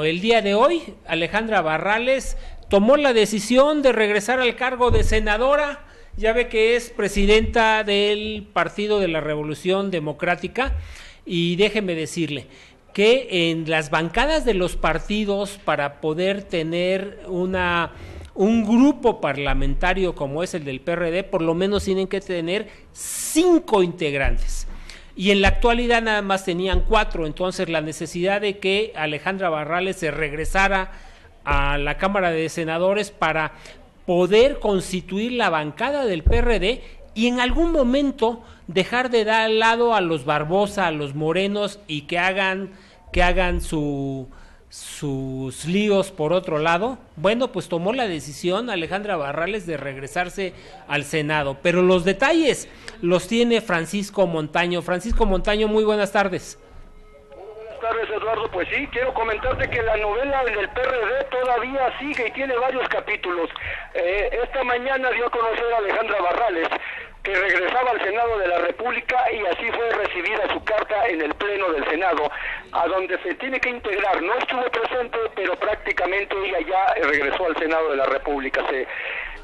El día de hoy, Alejandra Barrales tomó la decisión de regresar al cargo de senadora. Ya ve que es presidenta del Partido de la Revolución Democrática. Y déjeme decirle que en las bancadas de los partidos, para poder tener una, un grupo parlamentario como es el del PRD, por lo menos tienen que tener cinco integrantes y en la actualidad nada más tenían cuatro, entonces la necesidad de que Alejandra Barrales se regresara a la Cámara de Senadores para poder constituir la bancada del PRD y en algún momento dejar de dar al lado a los Barbosa, a los Morenos y que hagan que hagan su sus líos por otro lado, bueno, pues tomó la decisión Alejandra Barrales de regresarse al Senado. Pero los detalles los tiene Francisco Montaño. Francisco Montaño, muy buenas tardes. Buenas tardes, Eduardo. Pues sí, quiero comentarte que la novela del PRD todavía sigue y tiene varios capítulos. Eh, esta mañana dio a conocer a Alejandra Barrales que regresaba al Senado de la República y así fue recibida su carta en el Pleno del Senado, a donde se tiene que integrar. No estuvo presente, pero prácticamente ella ya regresó al Senado de la República. Se,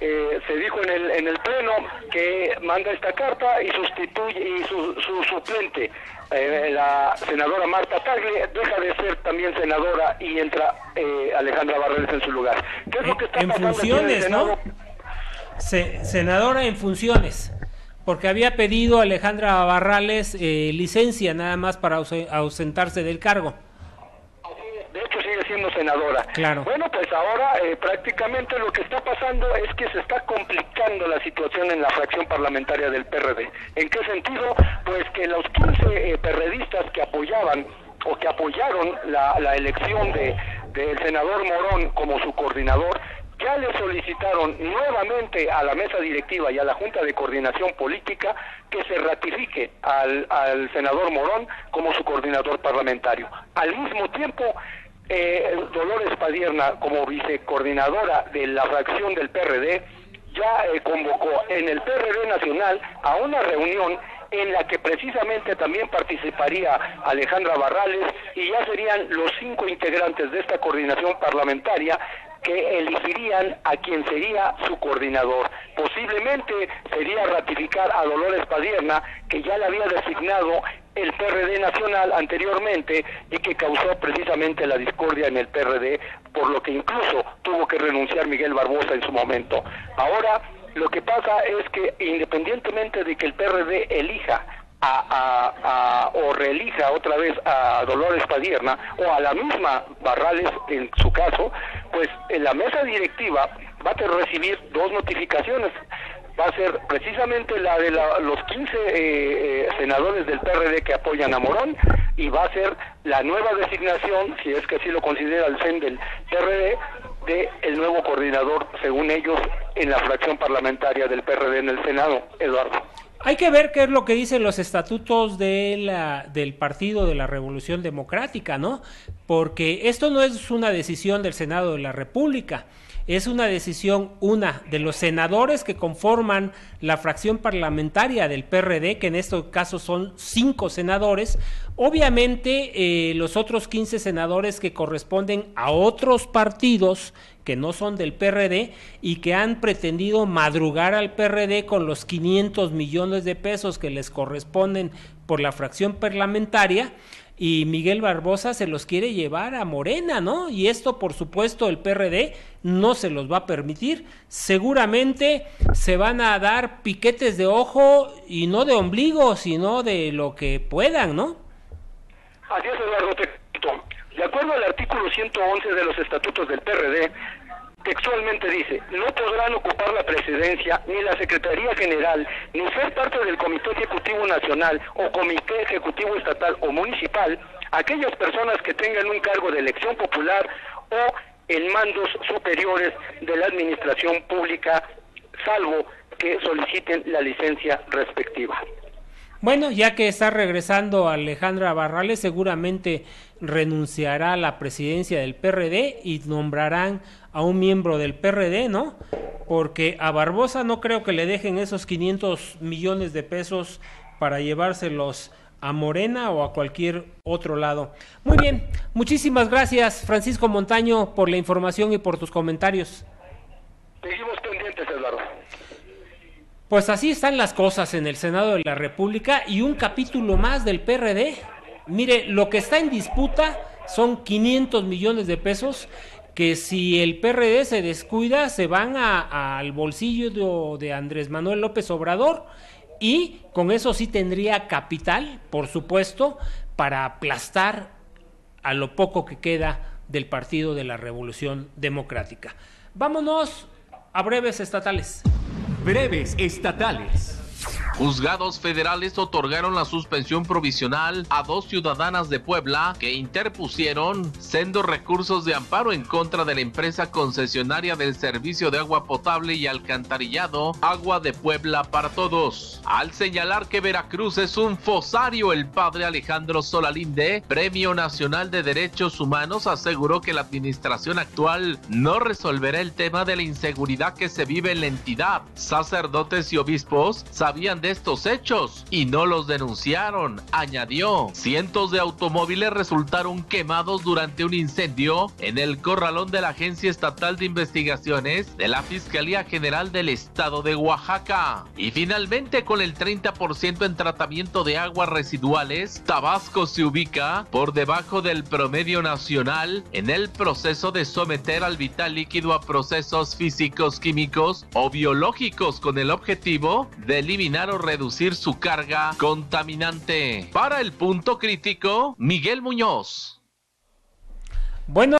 eh, se dijo en el, en el Pleno que manda esta carta y sustituye, y su, su suplente, eh, la senadora Marta Tagle, deja de ser también senadora y entra eh, Alejandra Barreles en su lugar. ¿Qué es lo que está en funciones, ¿no? senadora en funciones porque había pedido Alejandra Barrales eh, licencia nada más para ausentarse del cargo. De hecho sigue siendo senadora. Claro. Bueno, pues ahora eh, prácticamente lo que está pasando es que se está complicando la situación en la fracción parlamentaria del PRD. ¿En qué sentido? Pues que los 15 eh, perredistas que apoyaban o que apoyaron la, la elección de del senador Morón como su coordinador ya le solicitaron nuevamente a la mesa directiva y a la Junta de Coordinación Política que se ratifique al, senador Morón como su coordinador parlamentario. Al mismo tiempo, eh, Dolores Padierna, como vicecoordinadora de la fracción del PRD, ya eh, convocó en el PRD Nacional a una reunión en la que precisamente también participaría Alejandra Barrales y ya serían los cinco integrantes de esta coordinación parlamentaria que elegirían a quien sería su coordinador. Posiblemente sería ratificar a Dolores Padierna, que ya le había designado el PRD nacional anteriormente y que causó precisamente la discordia en el PRD, por lo que incluso tuvo que renunciar Miguel Barbosa en su momento. Ahora, lo que pasa es que independientemente de que el PRD elija a, o reelija otra vez a Dolores Padierna o a la misma Barrales en su caso, pues en la mesa directiva va a recibir dos notificaciones. Va a ser precisamente la de los 15 eh, eh, senadores del PRD que apoyan a Morón y va a ser la nueva designación, si es que así lo considera el CEN del PRD, de nuevo coordinador, según ellos, en la fracción parlamentaria del PRD en el Senado, Eduardo. Hay que ver qué es lo que dicen los estatutos de la, del Partido de la Revolución Democrática, ¿no? Porque esto no es una decisión del Senado de la República, es una decisión, una, de los senadores que conforman la fracción parlamentaria del PRD, que en este caso son cinco senadores, obviamente eh, los otros 15 senadores que corresponden a otros partidos que no son del PRD y que han pretendido madrugar al PRD con los 500 millones de pesos que les corresponden por la fracción parlamentaria y Miguel Barbosa se los quiere llevar a Morena, ¿no? Y esto, por supuesto, el PRD no se los va a permitir. Seguramente se van a dar piquetes de ojo y no de ombligo, sino de lo que puedan, ¿no? Así es, Eduardo. De acuerdo al artículo 111 de los estatutos del PRD, textualmente dice, no podrán ocupar la presidencia ni la Secretaría General, ni ser parte del Comité Ejecutivo Nacional o Comité Ejecutivo Estatal o Municipal aquellas personas que tengan un cargo de elección popular o en mandos superiores de la administración pública, salvo que soliciten la licencia respectiva. Bueno, ya que está regresando Alejandra Barrales, seguramente renunciará a la presidencia del PRD y nombrarán a un miembro del PRD, ¿no? Porque a Barbosa no creo que le dejen esos 500 millones de pesos para llevárselos a Morena o a cualquier otro lado. Muy bien, muchísimas gracias Francisco Montaño por la información y por tus comentarios. Seguimos pendientes, Eduardo. Pues así están las cosas en el Senado de la República y un capítulo más del PRD. Mire, lo que está en disputa son 500 millones de pesos que si el PRD se descuida se van al bolsillo de, de Andrés Manuel López Obrador y con eso sí tendría capital, por supuesto, para aplastar a lo poco que queda del Partido de la Revolución Democrática. Vámonos a breves estatales. Breves estatales. Juzgados federales otorgaron la suspensión provisional a dos ciudadanas de Puebla que interpusieron sendos recursos de amparo en contra de la empresa concesionaria del servicio de agua potable y alcantarillado Agua de Puebla para Todos. Al señalar que Veracruz es un fosario, el padre Alejandro Solalinde, Premio Nacional de Derechos Humanos, aseguró que la administración actual no resolverá el tema de la inseguridad que se vive en la entidad. Sacerdotes y obispos sabían de estos hechos y no los denunciaron, añadió. Cientos de automóviles resultaron quemados durante un incendio en el corralón de la Agencia Estatal de Investigaciones de la Fiscalía General del Estado de Oaxaca. Y finalmente con el 30% en tratamiento de aguas residuales, Tabasco se ubica por debajo del promedio nacional en el proceso de someter al vital líquido a procesos físicos, químicos o biológicos con el objetivo de eliminar reducir su carga contaminante. Para el punto crítico, Miguel Muñoz. Bueno,